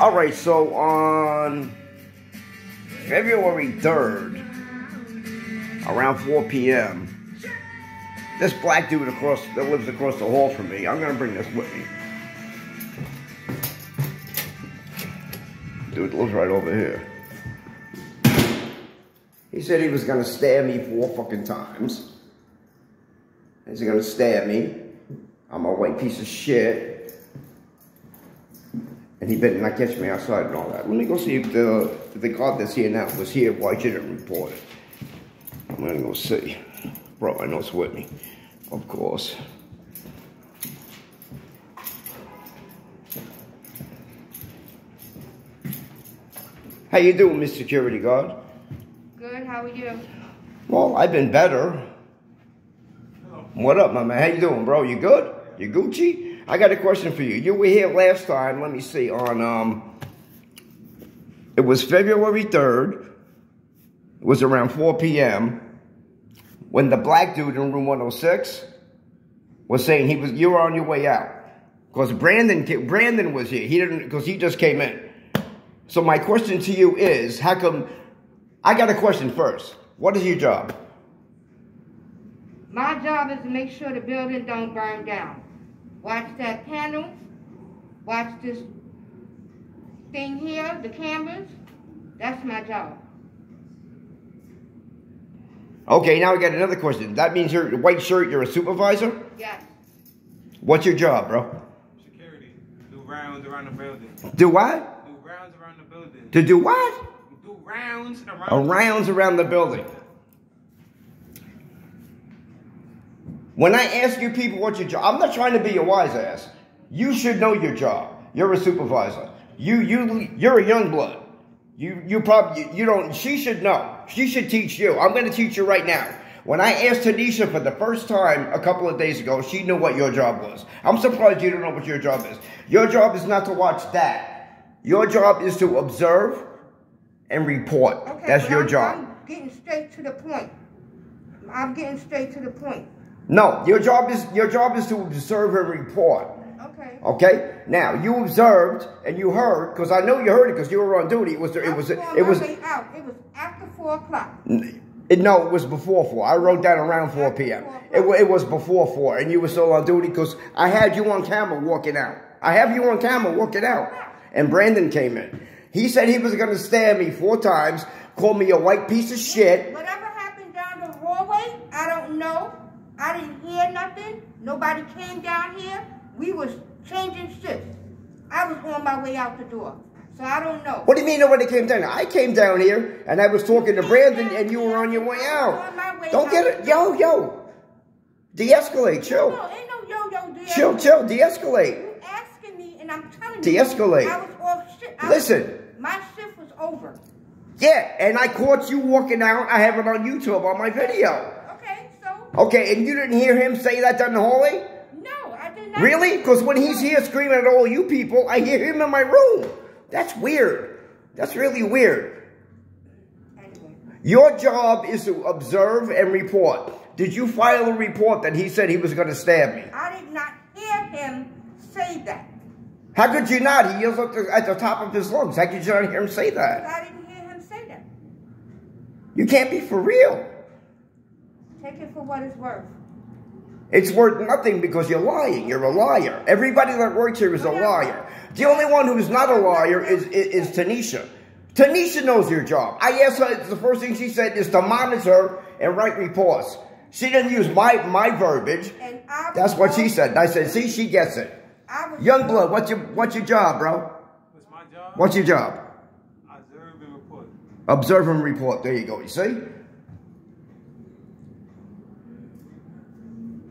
All right, so on February 3rd, around 4 p.m., this black dude across that lives across the hall from me, I'm gonna bring this with me. Dude lives right over here. He said he was gonna stab me four fucking times. He's gonna stab me. I'm a white piece of shit. And he better not catch me outside and all that. Let me go see if the, if the guard that's here now was here. Why didn't report it? I'm gonna go see. Brought my notes with me, of course. How you doing, Miss Security Guard? Good, how are you? Well, I've been better. What up, my man? How you doing, bro? You good? You Gucci? I got a question for you. You were here last time, let me see, on, um, it was February 3rd. It was around 4 p.m. when the black dude in room 106 was saying he was, you were on your way out. Because Brandon, Brandon was here. He didn't, because he just came in. So my question to you is, how come, I got a question first. What is your job? My job is to make sure the building don't burn down. Watch that panel. Watch this thing here, the cameras. That's my job. Okay, now I got another question. That means you're white shirt, you're a supervisor? Yes. What's your job, bro? Security. Do rounds around the building. Do what? Do rounds around the building. To do what? Do rounds around. A rounds around the building. When I ask you people what your job, I'm not trying to be a wise ass. You should know your job. You're a supervisor. You you you're a young blood. You you probably you don't. She should know. She should teach you. I'm going to teach you right now. When I asked Tanisha for the first time a couple of days ago, she knew what your job was. I'm surprised you don't know what your job is. Your job is not to watch that. Your job is to observe and report. Okay, That's your I'm, job. I'm getting straight to the point. I'm getting straight to the point. No, your job is your job is to observe and report. Okay. Okay. Now you observed and you heard because I know you heard it because you were on duty. It was it was I on it was out. It was after four o'clock. it, no, it was before four. I wrote down around four p.m. It, it was before four, and you were still on duty because I had you on camera walking out. I have you on camera walking out, and Brandon came in. He said he was going to stab me four times, called me a white piece of shit. Whatever happened down the hallway, I don't know. I didn't hear nothing. Nobody came down here. We was changing shifts. I was on my way out the door. So I don't know. What do you mean nobody came down? I came down here and I was talking to Brandon, and you were on your way out. Don't get it, yo, yo. De-escalate, chill. No, ain't no yo-yo deal. Chill, chill, de-escalate. You asking me and I'm telling you. De-escalate. I was off shift. I Listen. Was, my shift was over. Yeah, and I caught you walking out. I have it on YouTube on my video. Okay, and you didn't hear him say that down the hallway? No, I did not. Really? Because when he's here screaming at all you people, I hear him in my room. That's weird. That's really weird. Your job is to observe and report. Did you file a report that he said he was going to stab me? I did not hear him say that. How could you not? He yells at the, at the top of his lungs. How could you not hear him say that? I didn't hear him say that. You can't be for real. Take it for what it's worth. It's worth nothing because you're lying. You're a liar. Everybody that works here is a liar. The only one who's not a liar is, is, is Tanisha. Tanisha knows your job. I asked her, the first thing she said is to monitor and write reports. She didn't use my, my verbiage. And That's what she said. And I said, see, she gets it. I was Youngblood, what's your, what's your job, bro? What's my job? What's your job? Observe and report. Observe and report. There you go. You see?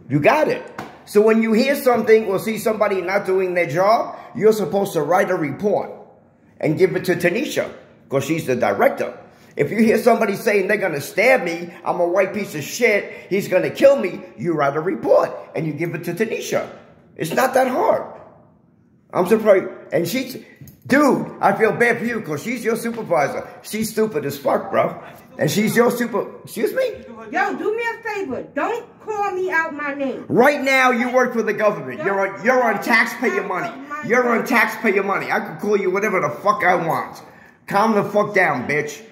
You got it. So when you hear something or see somebody not doing their job, you're supposed to write a report and give it to Tanisha because she's the director. If you hear somebody saying they're going to stab me, I'm a white piece of shit, he's going to kill me, you write a report and you give it to Tanisha. It's not that hard. I'm surprised. And she's, dude, I feel bad for you because she's your supervisor. She's stupid as fuck, bro. She's And she's your super, excuse me? Yo, do me a favor. Don't call me out my name. Right now, you work for the government. You're on, you're on taxpayer money. You're on taxpayer money. I can call you whatever the fuck I want. Calm the fuck down, bitch.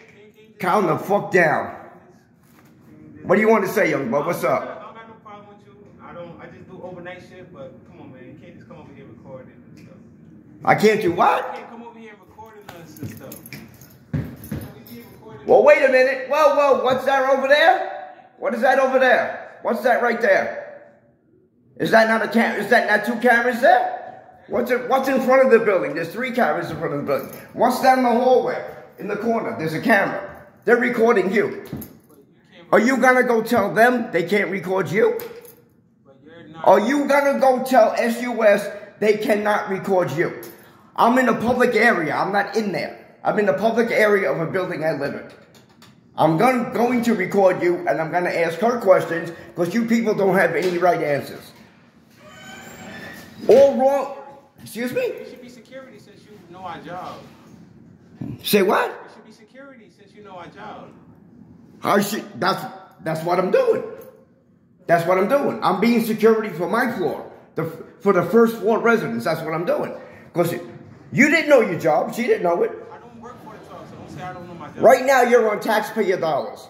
Calm the fuck down. What do you want to say, young bud? What's up? I up? don't got no problem with you. I don't. I just do overnight shit, but come on, man. You can't just come over here recording and stuff. I can't do You what? can't come over here recording us and stuff. Come over here recording- Well, wait a minute. Whoa, whoa. What's that over there? What is that over there? What's that right there? Is that not a cam? Is that not two cameras there? What's it, What's in front of the building? There's three cameras in front of the building. What's down the hallway? In the corner, there's a camera. They're recording you. Are you gonna go tell them they can't record you? Are you gonna go tell SUS they cannot record you? I'm in a public area. I'm not in there. I'm in the public area of a building I live in. I'm gon- going to record you and I'm gonna ask her questions because you people don't have any right answers. All wrong. Excuse me? It should be security since you know our job. Say what? It should be security since you know our job. I should, that's, that's what I'm doing. That's what I'm doing. I'm being security for my floor. The, for the first floor residents, that's what I'm doing. Because you didn't know your job. She didn't know it. Right now, you're on taxpayer dollars.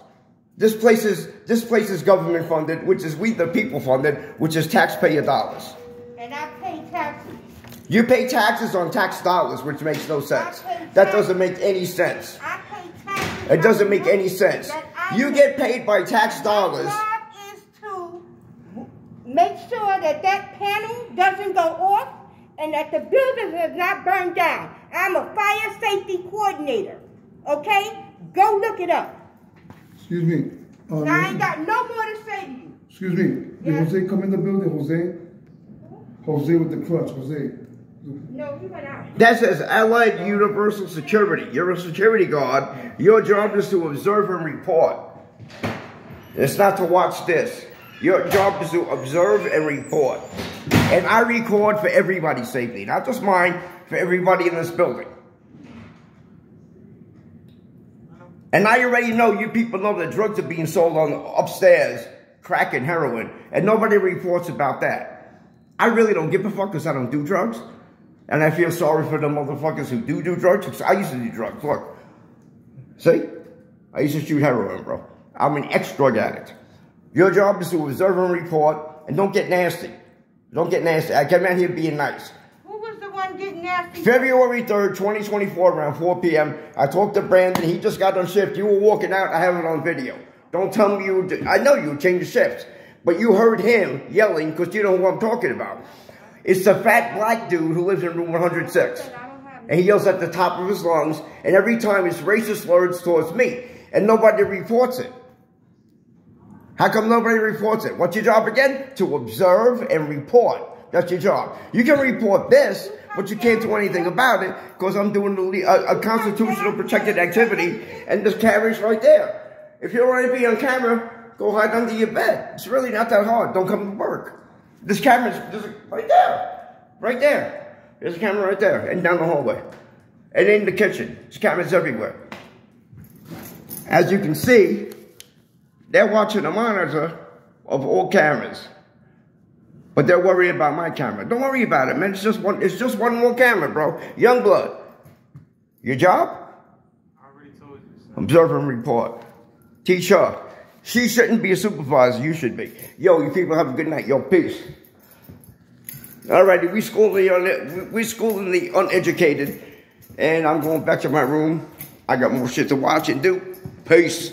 This place is, this place is government funded, which is we the people funded, which is taxpayer dollars. And I pay taxes. You pay taxes on tax dollars, which makes no sense. That doesn't make any sense. I pay taxes. It doesn't make any sense. You get paid by tax dollars. My job is to make sure that that panel doesn't go off and that the building is not burned down. I'm a fire safety coordinator. Okay? Go look it up. Excuse me. Uh, Now, I ain't got no more to say to you. excuse me. Did Yes. Jose come in the building? Jose? Jose with the crutch. Jose. No, he went out. That says Allied Universal Security. You're a security guard. Your job is to observe and report. It's not to watch this. Your job is to observe and report. And I record for everybody's safety, not just mine, for everybody in this building. And I already know you people know that drugs are being sold on upstairs, crack and heroin, and nobody reports about that. I really don't give a fuck because I don't do drugs. And I feel sorry for the motherfuckers who do do drugs. 'cause I used to do drugs. Look. See? I used to shoot heroin, bro. I'm an ex-drug addict. Your job is to observe and report, and don't get nasty. Don't get nasty. I came out here being nice. Who was getting nasty? February 3rd, 2024, around 4 p.m., I talked to Brandon. He just got on shift. You were walking out. I have it on video. Don't tell me you... I know you changed shifts. But you heard him yelling because you don't know who I'm talking about. It's the fat black dude who lives in room 106. I don't have And he yells at the top of his lungs, and every time it's racist words towards me, and nobody reports it. How come nobody reports it? What's your job again? To observe and report. That's your job. You can report this, but you can't do anything about it because I'm doing a, a, constitutional protected activity, and this camera's right there. If you don't want to be on camera, go hide under your bed. It's really not that hard. Don't come to work. This camera's just right there. Right there. There's a camera right there and down the hallway. And in the kitchen. There's cameras everywhere. As you can see, they're watching a monitor of all cameras. But they're worried about my camera. Don't worry about it, man. It's just one it's just one more camera, bro. Young blood. Your job? I already told you. So. Observe and report. Teach her. She shouldn't be a supervisor. You should be. Yo, you people have a good night. Yo, peace. Alrighty, we school the we schooling the uneducated, and I'm going back to my room. I got more shit to watch and do. Peace.